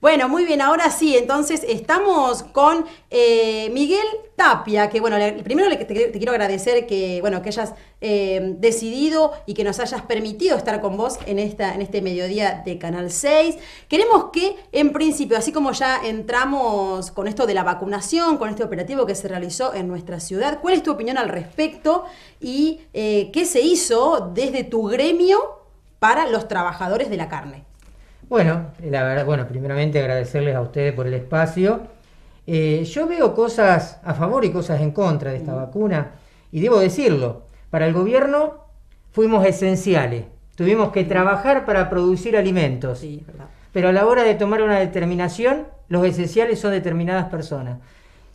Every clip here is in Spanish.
Bueno, muy bien, ahora sí, entonces estamos con eh, Miguel Tapia, que bueno, primero te, te, quiero agradecer que, bueno, que hayas eh, decidido y que nos hayas permitido estar con vos en, esta, en este mediodía de Canal 6. Queremos que, en principio, así como ya entramos con esto de la vacunación, con este operativo que se realizó en nuestra ciudad, ¿cuál es tu opinión al respecto y eh, qué se hizo desde tu gremio para los trabajadores de la carne? Bueno, la verdad, bueno, primeramente agradecerles a ustedes por el espacio. Eh, yo veo cosas a favor y cosas en contra de esta vacuna, y debo decirlo, para el gobierno fuimos esenciales. Tuvimos que trabajar para producir alimentos. Pero a la hora de tomar una determinación, los esenciales son determinadas personas.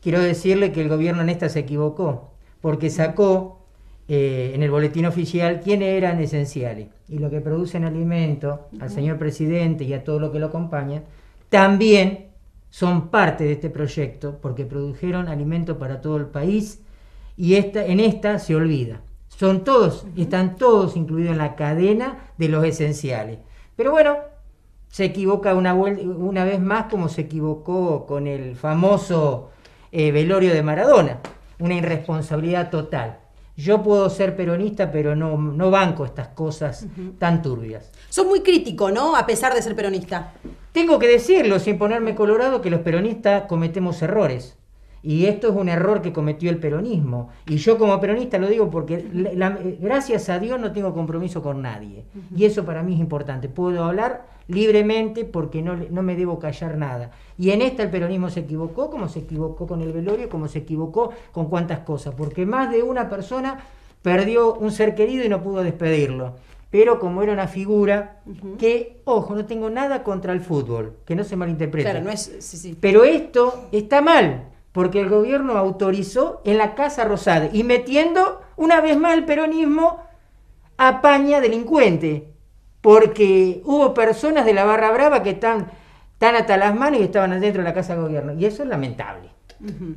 Quiero decirle que el gobierno en esta se equivocó, porque sacó eh, en el boletín oficial quiénes eran esenciales. Y lo que producen alimento al señor presidente y a todo lo que lo acompaña, también son parte de este proyecto porque produjeron alimento para todo el país y esta, en esta se olvida. Son todos, están todos incluidos en la cadena de los esenciales. Pero bueno, se equivoca una, una vez más como se equivocó con el famoso eh, velorio de Maradona. Una irresponsabilidad total. Yo puedo ser peronista, pero no, no banco estas cosas tan turbias. Sos muy crítico, ¿no? A pesar de ser peronista. Tengo que decirlo, sin ponerme colorado, que los peronistas cometemos errores. Y esto es un error que cometió el peronismo. Y yo como peronista lo digo porque gracias a Dios no tengo compromiso con nadie. Y eso para mí es importante. Puedo hablar libremente porque no, no me debo callar nada. Y en esta el peronismo se equivocó, como se equivocó con el velorio, como se equivocó con cuantas cosas. Porque más de una persona perdió un ser querido y no pudo despedirlo pero como era una figura que, ojo, no tengo nada contra el fútbol, que no se malinterprete. Claro, no es, sí, sí. Pero esto está mal, porque el gobierno autorizó en la Casa Rosada y metiendo una vez más el peronismo a paña delincuente, porque hubo personas de la Barra Brava que están tan hasta las manos y estaban adentro de la Casa de Gobierno, y eso es lamentable.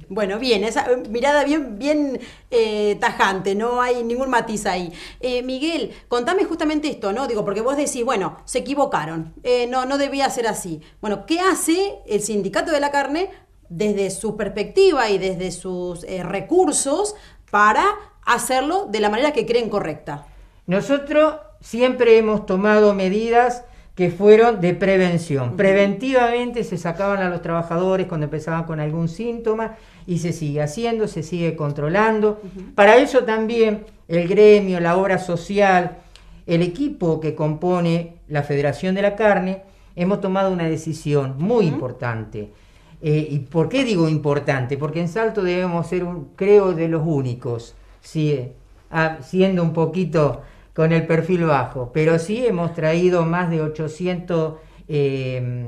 Bueno, bien, esa eh, mirada bien, bien eh, tajante, no hay ningún matiz ahí. Eh, Miguel, contame justamente esto, ¿no? Digo, porque vos decís, bueno, se equivocaron, no, no debía ser así. Bueno, ¿qué hace el sindicato de la carne desde su perspectiva y desde sus recursos para hacerlo de la manera que creen correcta? Nosotros siempre hemos tomado medidas que fueron de prevención. Preventivamente se sacaban a los trabajadores cuando empezaban con algún síntoma y se sigue haciendo, se sigue controlando. Para eso también el gremio, la obra social, el equipo que compone la Federación de la Carne, hemos tomado una decisión muy importante. Eh, ¿Y por qué digo importante? Porque en Salto debemos ser, un, creo, de los únicos, sí, ah, siendo un poquito con el perfil bajo, pero sí hemos traído más de 800, eh,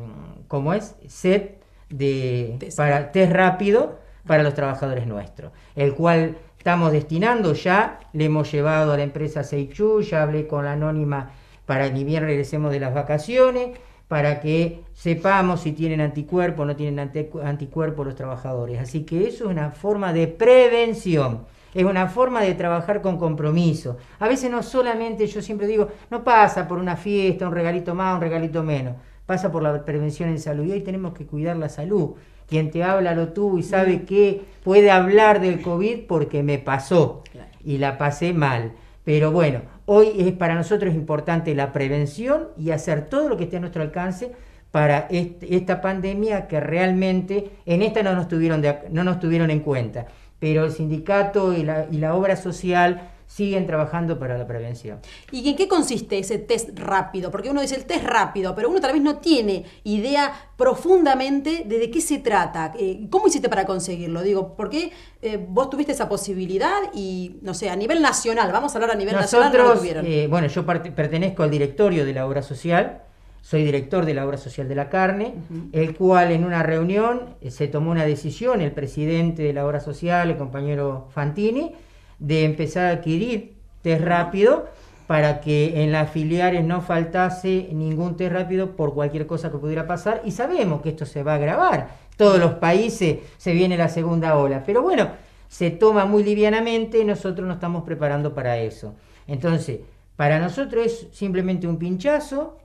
¿cómo es? Set de, para test rápido para los trabajadores nuestros, el cual estamos destinando ya, le hemos llevado a la empresa Seichu, ya hablé con la anónima para ni bien regresemos de las vacaciones, para que sepamos si tienen anticuerpos o no tienen anticuerpos los trabajadores. Así que eso es una forma de prevención es una forma de trabajar con compromiso. A veces no solamente, yo siempre digo, no pasa por una fiesta, un regalito más, un regalito menos, pasa por la prevención en salud. Y hoy tenemos que cuidar la salud. Quien te habla lo tuvo y sabe que puede hablar del COVID porque me pasó y la pasé mal. Pero bueno, hoy es para nosotros importante la prevención y hacer todo lo que esté a nuestro alcance para esta pandemia que realmente en esta no nos tuvieron, no nos tuvieron en cuenta. Pero el sindicato y la, y la obra social siguen trabajando para la prevención. ¿Y en qué consiste ese test rápido? Porque uno dice el test rápido, pero uno tal vez no tiene idea profundamente de de qué se trata. Eh, ¿Cómo hiciste para conseguirlo? Digo, ¿por qué eh, vos tuviste esa posibilidad y, no sé, a nivel nacional, vamos a hablar a nivel nacional, no tuvieron? Eh, bueno, yo pertenezco al directorio de la obra social, soy director de la obra social de la carne, el cual en una reunión se tomó una decisión, el presidente de la obra social, el compañero Fantini, de empezar a adquirir test rápido para que en las filiales no faltase ningún test rápido por cualquier cosa que pudiera pasar. Y sabemos que esto se va a agravar. Todos los países se viene la segunda ola. Pero bueno, se toma muy livianamente y nosotros nos estamos preparando para eso. Entonces, para nosotros es simplemente un pinchazo,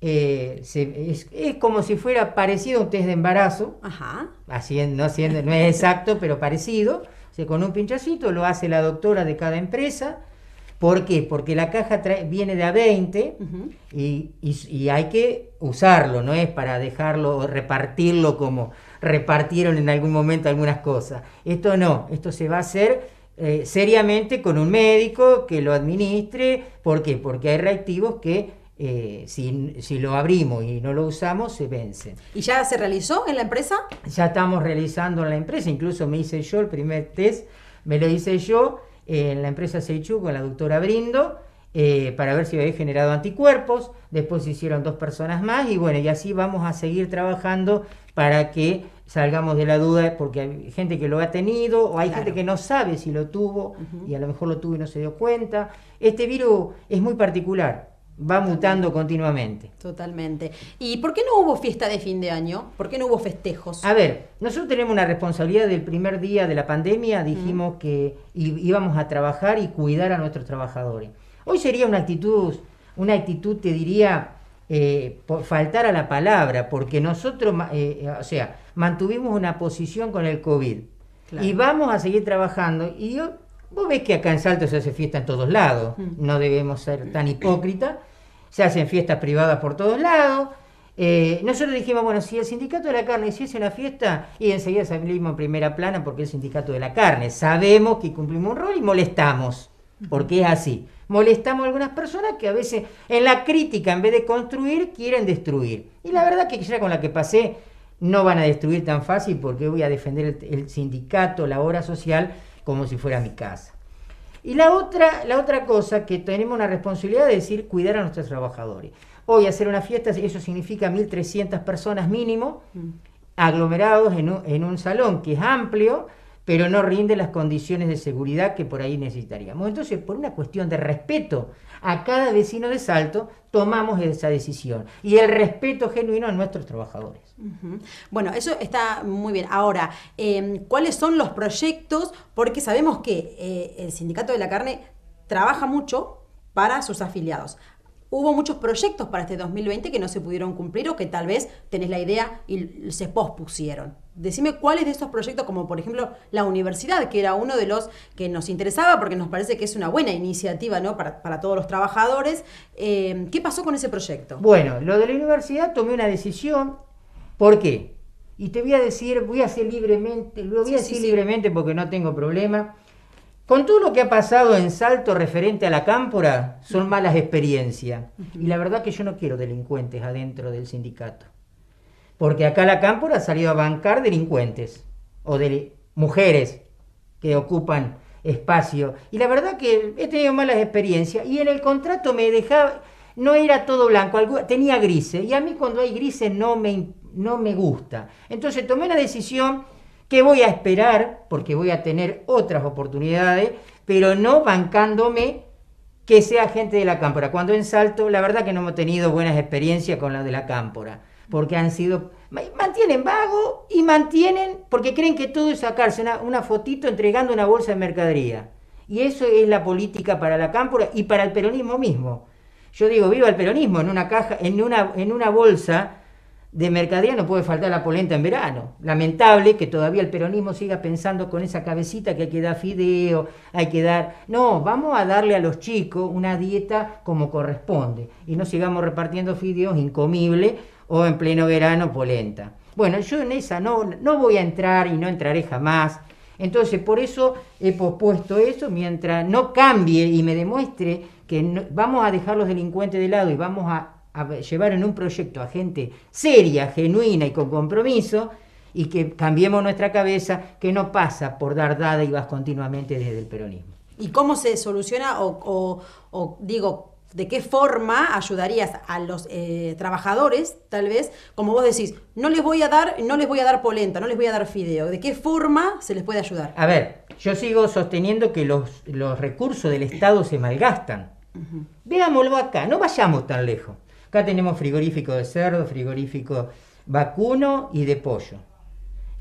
eh, se- es, es como si fuera parecido a un test de embarazo, Ajá. haciendo, no, haciendo- no es exacto, pero parecido. Sea, con un pinchacito lo hace la doctora de cada empresa. ¿Por qué? Porque la caja trae- viene de a 20 Ujú. y, y- y hay que usarlo, no es para dejarlo o repartirlo como repartieron en algún momento algunas cosas. Esto no, esto se va a hacer eh, seriamente con un médico que lo administre. ¿Por qué? Porque hay reactivos que eh, si, si lo abrimos y no lo usamos se vencen. ¿Y ya se realizó en la empresa? Ya estamos realizando en la empresa, incluso me hice yo el primer test, me lo hice yo eh, en la empresa Seichu con la doctora Brindo, eh, para ver si había generado anticuerpos, después se hicieron dos personas más y bueno, y así vamos a seguir trabajando para que salgamos de la duda, porque hay gente que lo ha tenido o hay Claro. gente que no sabe si lo tuvo y a lo mejor lo tuvo y no se dio cuenta. Este virus es muy particular, va mutando continuamente. Totalmente. ¿Y por qué no hubo fiesta de fin de año? ¿Por qué no hubo festejos? A ver, nosotros tenemos una responsabilidad del primer día de la pandemia, dijimos que íbamos a trabajar y cuidar a nuestros trabajadores. Hoy sería una actitud, una actitud, te diría, eh, por faltar a la palabra, porque nosotros, ma- eh, o sea, mantuvimos una posición con el COVID Claro. y vamos a seguir trabajando. Y yo, vos ves que acá en Salto se hace fiesta en todos lados, Mm. no debemos ser tan hipócritas, se hacen fiestas privadas por todos lados. Eh, nosotros dijimos, bueno, si el sindicato de la carne hiciese una fiesta, y enseguida salimos en primera plana porque el sindicato de la carne. Sabemos que cumplimos un rol y molestamos, porque es así. Molestamos a algunas personas que a veces en la crítica, en vez de construir, quieren destruir. Y la verdad que ya con la que pasé, no van a destruir tan fácil porque voy a defender el, el sindicato, la obra social, como si fuera mi casa. Y la otra, la otra cosa que tenemos una responsabilidad de decir cuidar a nuestros trabajadores. Hoy hacer una fiesta, eso significa 1.300 personas mínimo, aglomerados en un, en un salón que es amplio, pero no rinde las condiciones de seguridad que por ahí necesitaríamos. Entonces, por una cuestión de respeto a cada vecino de Salto, tomamos esa decisión. Y el respeto genuino a nuestros trabajadores. Bueno, eso está muy bien. Ahora, eh, ¿cuáles son los proyectos? Porque sabemos que eh, el Sindicato de la Carne trabaja mucho para sus afiliados. Hubo muchos proyectos para este 2020 que no se pudieron cumplir o que tal vez tenés la idea y se pospusieron. Decime cuáles de estos proyectos, como por ejemplo la universidad, que era uno de los que nos interesaba porque nos parece que es una buena iniciativa ¿no? para, para todos los trabajadores. Eh, ¿Qué pasó con ese proyecto? Bueno, lo de la universidad tomé una decisión. ¿Por qué? Y te voy a decir, voy a hacer libremente, lo voy a sí, decir sí. libremente porque no tengo problema. Con todo lo que ha pasado en Salto referente a la cámpora, son malas experiencias. Y la verdad que yo no quiero delincuentes adentro del sindicato. Porque acá la cámpora ha salido a bancar delincuentes o de mujeres que ocupan espacio. Y la verdad que he tenido malas experiencias. Y en el contrato me dejaba, no era todo blanco, tenía grises. Y a mí cuando hay grises no me, no me gusta. Entonces tomé una decisión que voy a esperar, porque voy a tener otras oportunidades, pero no bancándome que sea gente de la cámpora. Cuando en Salto, la verdad que no hemos tenido buenas experiencias con la de la cámpora, porque han sido, ma- mantienen vago y mantienen, porque creen que todo es sacarse una, una fotito entregando una bolsa de mercadería. Y eso es la política para la cámpora y para el peronismo mismo. Yo digo, viva el peronismo, en una caja, en una, en una bolsa de mercadería no puede faltar la polenta en verano. Lamentable que todavía el peronismo siga pensando con esa cabecita que hay que dar fideo, hay que dar... No, vamos a darle a los chicos una dieta como corresponde y no sigamos repartiendo fideos incomibles o en pleno verano polenta. Bueno, yo en esa no, no voy a entrar y no entraré jamás. Entonces, por eso he pospuesto eso, mientras no cambie y me demuestre que vamos a dejar los delincuentes de lado y vamos a, llevar en un proyecto a gente seria, genuina y con compromiso, y que cambiemos nuestra cabeza, que no pasa por dar dádivas continuamente desde el peronismo. ¿Y cómo se soluciona o- o, digo, de qué forma ayudarías a los eh, trabajadores, tal vez, como vos decís, no les voy a dar, no les voy a dar polenta, no les voy a dar fideo, ¿de qué forma se les puede ayudar? A ver, yo sigo sosteniendo que los, los recursos del Estado se malgastan. Veámoslo acá, no vayamos tan lejos. Acá tenemos frigorífico de cerdo, frigorífico vacuno y de pollo.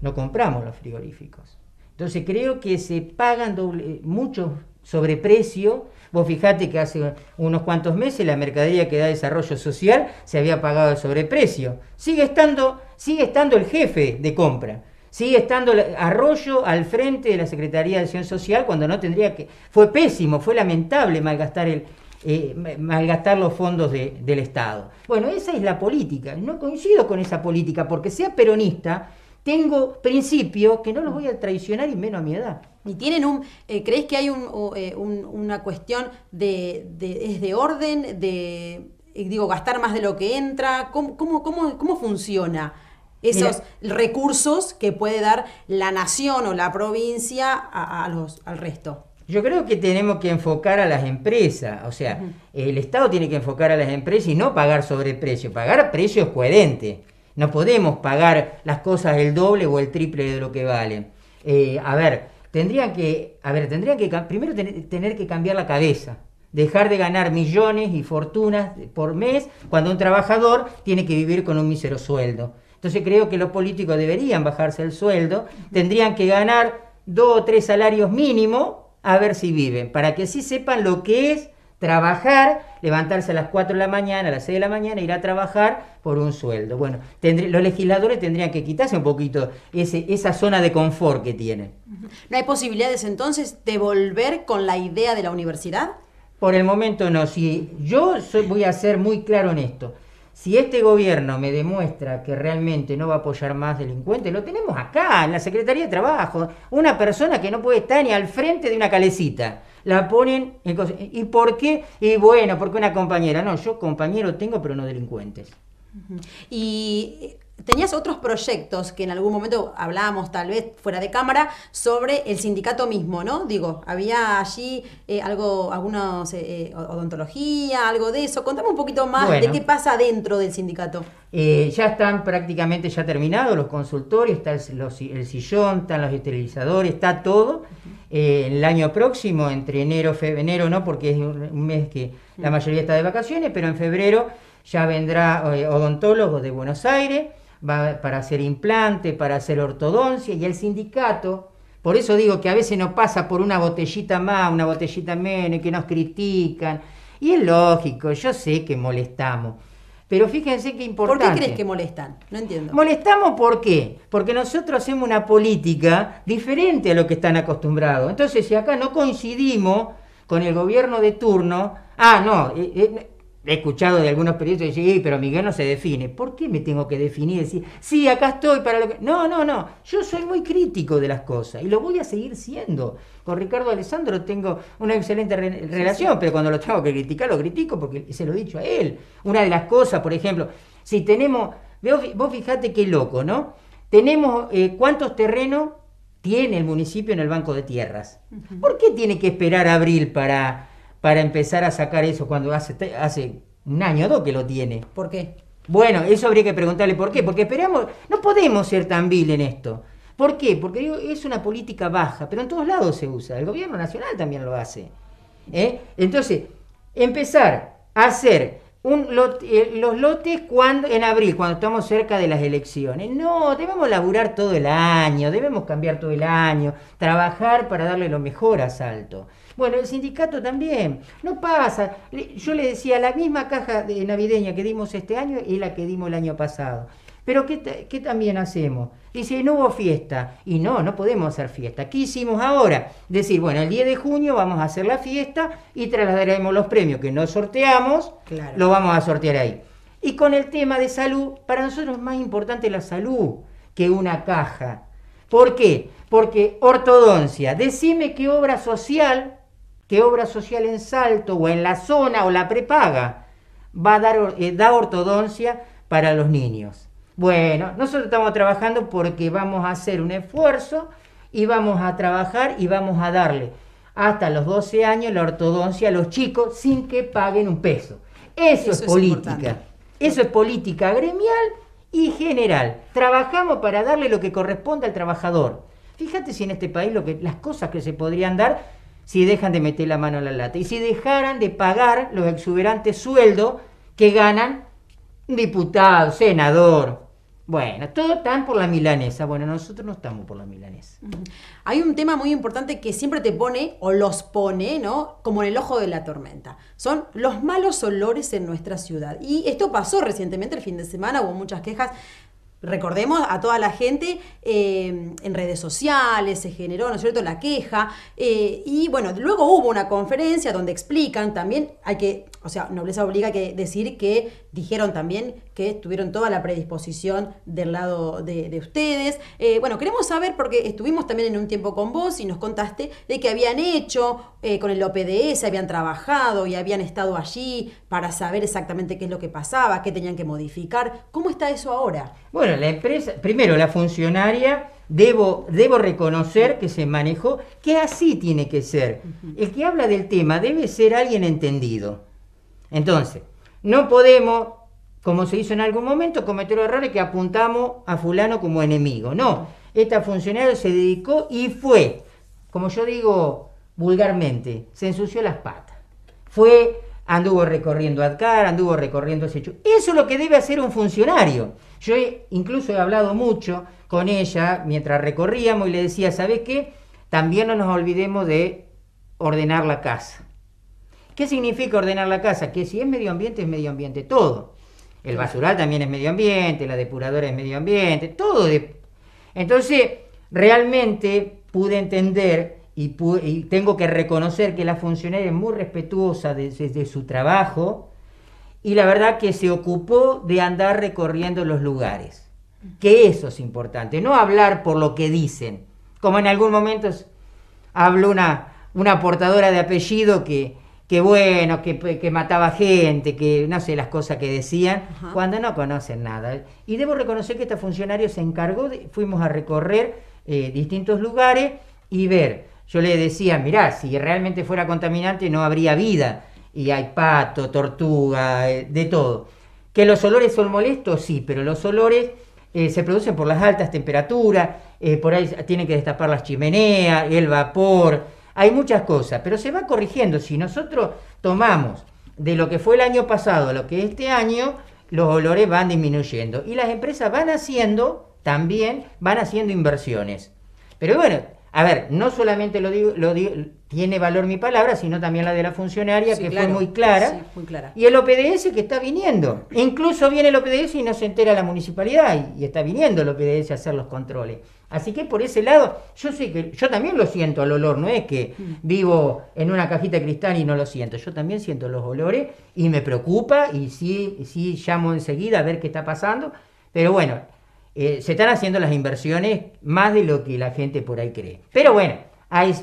No compramos los frigoríficos. Entonces creo que se pagan doble- muchos sobreprecio. Vos fijate que hace unos cuantos meses la mercadería que da desarrollo social se había pagado de sobreprecio. Sigue estando, sigue estando el jefe de compra. Sigue estando Arroyo al frente de la Secretaría de Acción Social cuando no tendría que... Fue pésimo, fue lamentable malgastar, el, eh, malgastar los fondos del Estado. Bueno, esa es la política. No coincido con esa política porque sea peronista, tengo principios que no los voy a traicionar y menos a mi edad. ¿Y tienen un, eh, crees que hay eh, una cuestión de, es de orden, de, digo, gastar más de lo que entra? ¿Cómo, cómo, cómo, cómo funciona? esos recursos que puede dar la nación o la provincia a, los, al resto. Yo creo que tenemos que enfocar a las empresas, o sea, el Estado tiene que enfocar a las empresas y no pagar sobreprecio, pagar precios coherentes. No podemos pagar las cosas el doble o el triple de lo que valen. Eh, a ver, tendrían que, a ver, tendrían que primero tener que cambiar la cabeza, dejar de ganar millones y fortunas por mes cuando un trabajador tiene que vivir con un mísero sueldo. Entonces creo que los políticos deberían bajarse el sueldo, tendrían que ganar dos o tres salarios mínimos a ver si viven, para que así sepan lo que es trabajar, levantarse a las 4 de la mañana, a las 6 de la mañana, ir a trabajar por un sueldo. Bueno, los legisladores tendrían que quitarse un poquito ese, esa zona de confort que tienen. ¿No hay posibilidades entonces de volver con la idea de la universidad? Por el momento no. Si yo voy a ser muy claro en esto. Si este gobierno me demuestra que realmente no va a apoyar más delincuentes, lo tenemos acá, en la Secretaría de Trabajo. Una persona que no puede estar ni al frente de una calecita. La ponen en ¿Y por qué? Y bueno, porque una compañera. No, yo compañero tengo, pero no delincuentes. Y Tenías otros proyectos que en algún momento hablábamos, tal vez fuera de cámara, sobre el sindicato mismo, ¿no? Digo, había allí eh, algo, algunos, eh, eh, odontología, algo de eso. Contame un poquito más de qué pasa dentro del sindicato. ya están prácticamente ya terminados los consultorios, está el, sillón, están los esterilizadores, está todo. El año próximo, entre enero, febrero, no, porque es un mes que la mayoría está de vacaciones, pero en febrero ya vendrá odontólogo de Buenos Aires va para hacer implante, para hacer ortodoncia, y el sindicato, por eso digo que a veces no pasa por una botellita más, una botellita menos, y que nos critican. Y es lógico, yo sé que molestamos. Pero fíjense qué importante. ¿Por qué crees que molestan? No entiendo. Molestamos ¿por qué? Porque nosotros hacemos una política diferente a lo que están acostumbrados. Entonces, si acá no coincidimos con el gobierno de turno, ah, no, eh, eh, He escuchado de algunos periodistas decir, sí, pero Miguel no se define. ¿Por qué me tengo que definir y decir, sí, acá estoy para lo que... No, no, no. Yo soy muy crítico de las cosas y lo voy a seguir siendo. Con Ricardo Alessandro tengo una excelente relación, pero cuando lo tengo que criticar, lo critico porque se lo he dicho a él. Una de las cosas, por ejemplo, si tenemos... Vos fijate qué loco, ¿no? Tenemos eh, cuántos terrenos tiene el municipio en el Banco de Tierras. ¿Por qué tiene que esperar abril para para empezar a sacar eso cuando hace, hace un año o dos que lo tiene. ¿Por qué? Bueno, eso habría que preguntarle por qué. Porque esperamos, no podemos ser tan vil en esto. ¿Por qué? Porque digo, es una política baja, pero en todos lados se usa. El gobierno nacional también lo hace. ¿eh? Entonces, empezar a hacer un eh, los lotes cuando, en abril, cuando estamos cerca de las elecciones. No, debemos laburar todo el año, debemos cambiar todo el año, trabajar para darle lo mejor a Salto. Bueno, el sindicato también. No pasa. Yo le decía, la misma caja de navideña que dimos este año y la que dimos el año pasado. Pero ¿qué, también hacemos? Dice, no hubo fiesta. Y no, no podemos hacer fiesta. ¿Qué hicimos ahora? Decir, bueno, el 10 de junio vamos a hacer la fiesta y trasladaremos los premios que no sorteamos, lo vamos a sortear ahí. Y con el tema de salud, para nosotros es más importante la salud que una caja. ¿Por qué? Porque ortodoncia, decime qué obra social ¿Qué obra social en Salto o en la zona o la prepaga va a dar eh, da ortodoncia para los niños. Bueno, nosotros estamos trabajando porque vamos a hacer un esfuerzo y vamos a trabajar y vamos a darle hasta los 12 años la ortodoncia a los chicos sin que paguen un peso. Eso, es política. Eso es política gremial y general. Trabajamos para darle lo que corresponde al trabajador. Fíjate si en este país lo que, las cosas que se podrían dar si dejan de meter la mano en la lata y si dejaran de pagar los exuberantes sueldos que ganan diputado, senador, Bueno, todos están por la milanesa. Bueno, nosotros no estamos por la milanesa. Hay un tema muy importante que siempre te pone o los pone, ¿no? Como en el ojo de la tormenta. Son los malos olores en nuestra ciudad. Y esto pasó recientemente el fin de semana, hubo muchas quejas Recordemos a toda la gente eh, en redes sociales, se generó, ¿no es cierto?, la queja. Eh, y bueno, luego hubo una conferencia donde explican también, hay que, o sea, Nobleza obliga a que decir que dijeron también que tuvieron toda la predisposición del lado de, ustedes. Eh, bueno, queremos saber, porque estuvimos también en un tiempo con vos y nos contaste de que habían hecho con el OPDS, habían trabajado y habían estado allí para saber exactamente qué es lo que pasaba, qué tenían que modificar. ¿Cómo está eso ahora? Bueno, la empresa, primero la funcionaria, debo, debo reconocer que se manejó, que así tiene que ser. El que habla del tema debe ser alguien entendido. Entonces, no podemos, como se hizo en algún momento, cometer errores que apuntamos a fulano como enemigo. No, esta funcionaria se dedicó y fue, como yo digo vulgarmente, se ensució las patas. Fue anduvo recorriendo Adcar, anduvo recorriendo ese Eso es lo que debe hacer un funcionario. Yo incluso he hablado mucho con ella mientras recorríamos y le decía, ¿sabes qué? También no nos olvidemos de ordenar la casa. ¿Qué significa ordenar la casa? Que si es medio ambiente, es medio ambiente todo. El basural también es medio ambiente, la depuradora es medio ambiente, todo. Entonces, realmente pude entender y, tengo que reconocer que la funcionaria es muy respetuosa de, su trabajo y la verdad que se ocupó de andar recorriendo los lugares. Que eso es importante, no hablar por lo que dicen. Como en algún momento habló una, una portadora de apellido que, que bueno, que, mataba gente, que no sé las cosas que decían, cuando no conocen nada. Y debo reconocer que esta funcionaria se encargó, de, fuimos a recorrer eh, distintos lugares y ver yo le decía, mirá, si realmente fuera contaminante no habría vida. Y hay pato, tortuga, eh, de todo. ¿Que los olores son molestos? Sí, pero los olores eh, se producen por las altas temperaturas, por ahí tienen que destapar las chimeneas, el vapor, hay muchas cosas, pero se va corrigiendo. Si nosotros tomamos de lo que fue el año pasado a lo que este año, los olores van disminuyendo. Y las empresas van haciendo, también van haciendo inversiones. Pero bueno, a ver, no solamente lo digo, lo digo, tiene valor mi palabra, sino también la de la funcionaria, que fue muy clara, muy clara, Y el OPDS que está viniendo. Incluso viene el OPDS y no se entera la municipalidad, y, está viniendo el OPDS a hacer los controles. Así que por ese lado, yo sé que yo también lo siento al olor, no es que mm. vivo en una cajita de cristal y no lo siento, yo también siento los olores y me preocupa y sí, sí llamo enseguida a ver qué está pasando, pero bueno, eh, se están haciendo las inversiones más de lo que la gente por ahí cree. Pero bueno, hay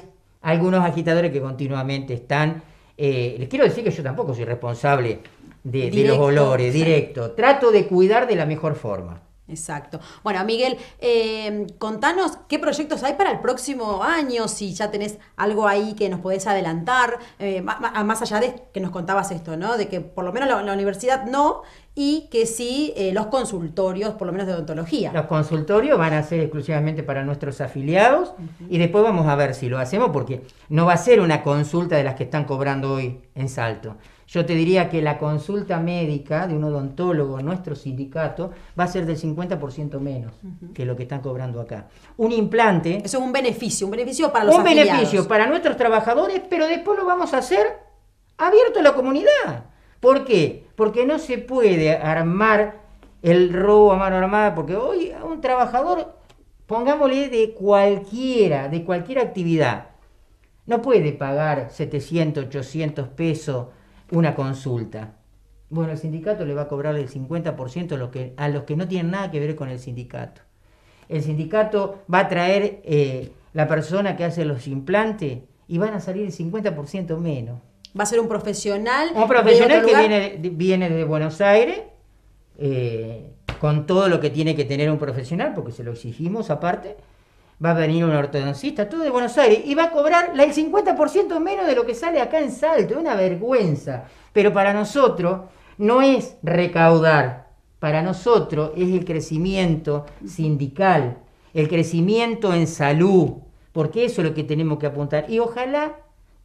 algunos agitadores que continuamente están... Eh, les quiero decir que yo tampoco soy responsable de, los olores, directo. Trato de cuidar de la mejor forma. Exacto. Bueno, Miguel, eh, contanos qué proyectos hay para el próximo año, si ya tenés algo ahí que nos podés adelantar, más, allá de que nos contabas esto, ¿no? De que por lo menos la universidad no, y que sí eh, los consultorios, por lo menos de odontología. Los consultorios van a ser exclusivamente para nuestros afiliados y después vamos a ver si lo hacemos porque no va a ser una consulta de las que están cobrando hoy en Salto. Yo te diría que la consulta médica de un odontólogo en nuestro sindicato va a ser del 50% menos que lo que están cobrando acá. Un implante... Eso es un beneficio, un beneficio para los Un beneficio para nuestros trabajadores, pero después lo vamos a hacer abierto a la comunidad. ¿Por qué? Porque no se puede armar el robo a mano armada, porque hoy a un trabajador, pongámosle de cualquiera, de cualquier actividad, no puede pagar 700, 800 pesos una consulta. Bueno, el sindicato le va a cobrar el 50% a los que, a los que no tienen nada que ver con el sindicato. El sindicato va a traer eh, la persona que hace los implantes y van a salir el 50% menos va a ser un profesional. Un profesional que viene, viene de Buenos Aires, eh, con todo lo que tiene que tener un profesional, porque se lo exigimos aparte. Va a venir un ortodoncista, todo de Buenos Aires, y va a cobrar el 50% menos de lo que sale acá en Salto. Es una vergüenza. Pero para nosotros no es recaudar, para nosotros es el crecimiento sindical, el crecimiento en salud, porque eso es lo que tenemos que apuntar. Y ojalá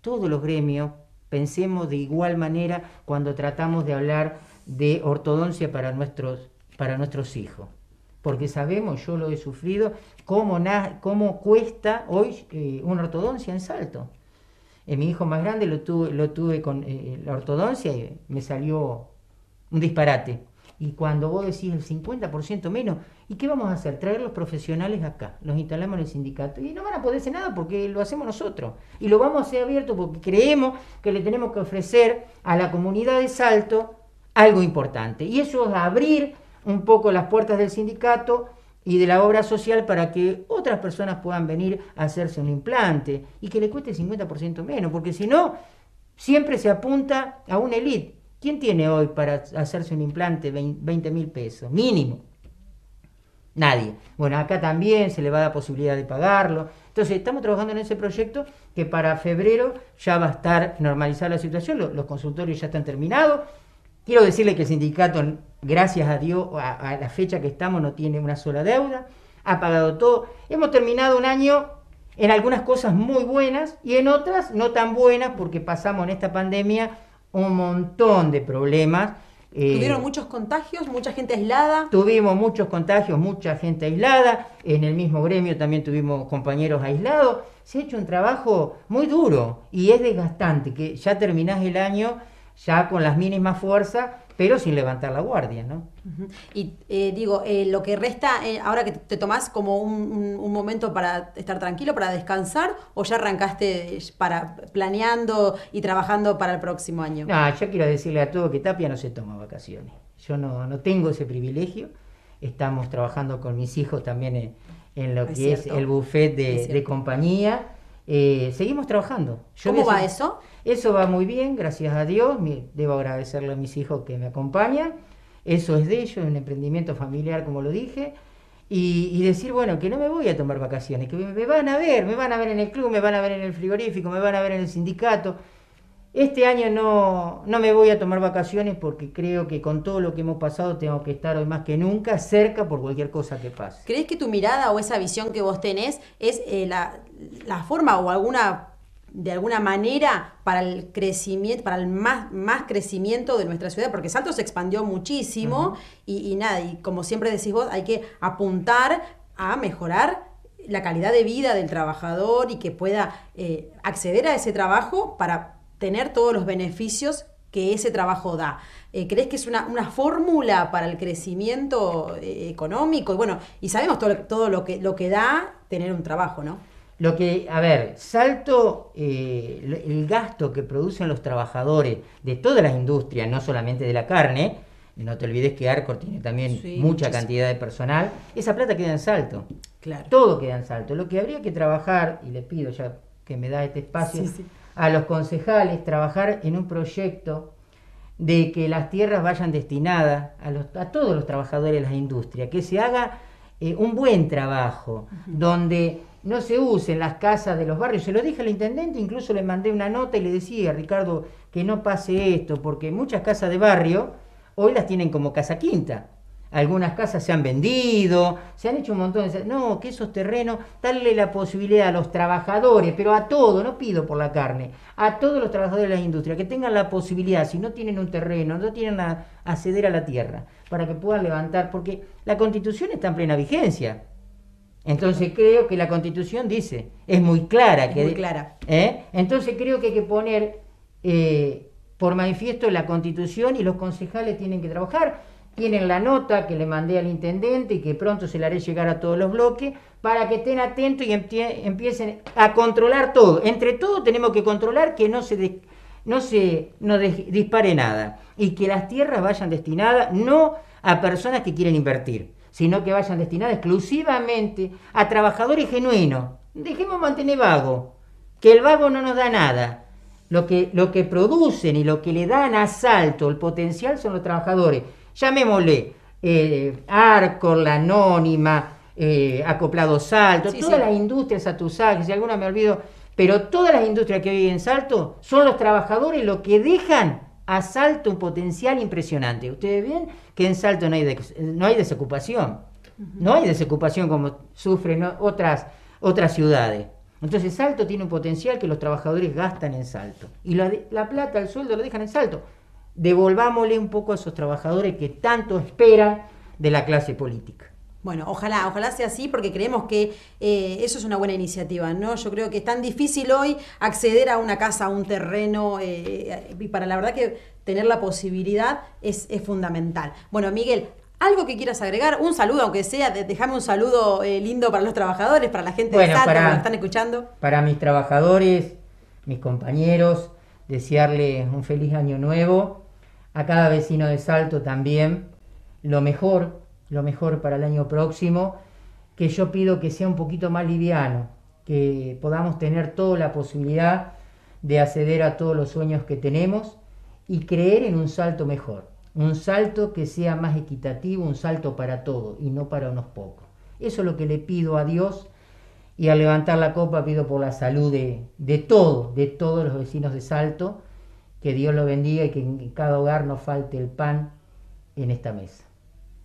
todos los gremios Pensemos de igual manera cuando tratamos de hablar de ortodoncia para nuestros, para nuestros hijos. Porque sabemos, yo lo he sufrido, cómo, cómo cuesta hoy eh, una ortodoncia en salto. En mi hijo más grande lo tuve, lo tuve con eh, la ortodoncia y me salió un disparate. Y cuando vos decís el 50% menos, ¿y qué vamos a hacer? Traer los profesionales acá, los instalamos en el sindicato. Y no van a poder hacer nada porque lo hacemos nosotros. Y lo vamos a hacer abierto porque creemos que le tenemos que ofrecer a la comunidad de Salto algo importante. Y eso es abrir un poco las puertas del sindicato y de la obra social para que otras personas puedan venir a hacerse un implante y que le cueste el 50% menos, porque si no, siempre se apunta a una elite ¿Quién tiene hoy para hacerse un implante 20 mil pesos? Mínimo. Nadie. Bueno, acá también se le va a dar posibilidad de pagarlo. Entonces, estamos trabajando en ese proyecto que para febrero ya va a estar normalizada la situación. Los, consultorios ya están terminados. Quiero decirle que el sindicato, gracias a Dios, a, la fecha que estamos, no tiene una sola deuda. Ha pagado todo. Hemos terminado un año en algunas cosas muy buenas y en otras no tan buenas porque pasamos en esta pandemia un montón de problemas. Eh, ¿Tuvieron muchos contagios, mucha gente aislada? Tuvimos muchos contagios, mucha gente aislada. En el mismo gremio también tuvimos compañeros aislados. Se ha hecho un trabajo muy duro y es desgastante, que ya terminás el año ya con las mínimas fuerzas pero sin levantar la guardia, ¿no? Y eh, digo, eh, lo que resta, eh, ahora que te tomás como un, momento para estar tranquilo, para descansar, o ya arrancaste para planeando y trabajando para el próximo año? No, yo quiero decirle a todo que Tapia no se toma vacaciones. Yo no, no tengo ese privilegio. Estamos trabajando con mis hijos también en, lo que es el buffet de, compañía. Seguimos trabajando. ¿Cómo va eso? Eso va muy bien, gracias a Dios. Debo agradecerle a mis hijos que me acompañan. Eso es de ellos, un emprendimiento familiar, como lo dije. Y, decir, bueno, que no me voy a tomar vacaciones, que me, van a ver, me van a ver en el club, me van a ver en el frigorífico, me van a ver en el sindicato. Este año no, no me voy a tomar vacaciones porque creo que con todo lo que hemos pasado tengo que estar hoy más que nunca cerca por cualquier cosa que pase. ¿Crees que tu mirada o esa visión que vos tenés es eh, la, la forma o alguna de alguna manera para el crecimiento, para el más, más crecimiento de nuestra ciudad, porque Salto se expandió muchísimo y, nada, y como siempre decís vos, hay que apuntar a mejorar la calidad de vida del trabajador y que pueda eh, acceder a ese trabajo para tener todos los beneficios que ese trabajo da. Eh, ¿Crees que es una, fórmula para el crecimiento eh, económico? Y bueno, y sabemos todo, todo lo, que, lo que da tener un trabajo, ¿no? Lo que, a ver, salto eh, el gasto que producen los trabajadores de todas las industrias, no solamente de la carne, no te olvides que Arcor tiene también mucha cantidad de personal, esa plata queda en salto. Claro. Todo queda en salto. Lo que habría que trabajar, y le pido ya que me da este espacio, a los concejales, trabajar en un proyecto de que las tierras vayan destinadas a, los, a todos los trabajadores de las industrias, que se haga eh, un buen trabajo, donde no se usen las casas de los barrios. Se lo dije al intendente, incluso le mandé una nota y le decía, Ricardo, que no pase esto, porque muchas casas de barrio hoy las tienen como casa quinta. Algunas casas se han vendido, se han hecho un montón de... No, que esos terrenos, darle la posibilidad a los trabajadores, pero a todos, no pido por la carne, a todos los trabajadores de la industria, que tengan la posibilidad, si no tienen un terreno, no tienen a, acceder a la tierra, para que puedan levantar, porque la constitución está en plena vigencia. Entonces creo que la constitución dice, es muy clara. Es muy clara. ¿eh? Entonces creo que hay que poner eh, por manifiesto la constitución y los concejales tienen que trabajar. Tienen la nota que le mandé al intendente y que pronto se la haré llegar a todos los bloques para que estén atentos y empiecen a controlar todo. Entre todos tenemos que controlar que no se, no se no dispare nada y que las tierras vayan destinadas no a personas que quieren invertir sino que vayan destinadas exclusivamente a trabajadores genuinos. Dejemos mantener vago, que el vago no nos da nada. Lo que, lo que producen y lo que le dan asalto, el potencial, son los trabajadores. Llamémosle eh, Arcor, la Anónima, eh, Acoplado Salto, todas las industrias, Atusaje, si alguna me olvido, pero todas las industrias que viven en Salto son los trabajadores los que dejan a Salto un potencial impresionante. Ustedes ven que en Salto no hay, no hay desocupación. No hay desocupación como sufren otras, otras ciudades. Entonces Salto tiene un potencial que los trabajadores gastan en Salto. Y la, la plata, el sueldo lo dejan en Salto. Devolvámosle un poco a esos trabajadores que tanto esperan de la clase política. Bueno, ojalá, ojalá sea así porque creemos que eh, eso es una buena iniciativa, ¿no? Yo creo que es tan difícil hoy acceder a una casa, a un terreno, eh, y para la verdad que tener la posibilidad es, es fundamental. Bueno, Miguel, algo que quieras agregar, un saludo, aunque sea, déjame un saludo eh, lindo para los trabajadores, para la gente de Salto que nos están escuchando. Para mis trabajadores, mis compañeros, desearles un feliz año nuevo. A cada vecino de Salto también, lo mejor, lo mejor para el año próximo, que yo pido que sea un poquito más liviano, que podamos tener toda la posibilidad de acceder a todos los sueños que tenemos y creer en un salto mejor un salto que sea más equitativo, un salto para todos y no para unos pocos. Eso es lo que le pido a Dios y al levantar la copa pido por la salud de, de todos, de todos los vecinos de Salto, que Dios lo bendiga y que en cada hogar no falte el pan en esta mesa.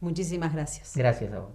Muchísimas gracias. Gracias a vos.